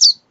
you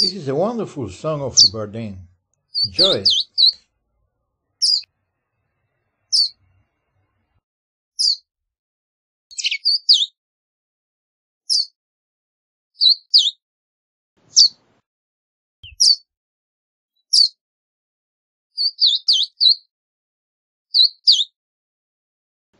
This is a wonderful song of the birding. Enjoy it.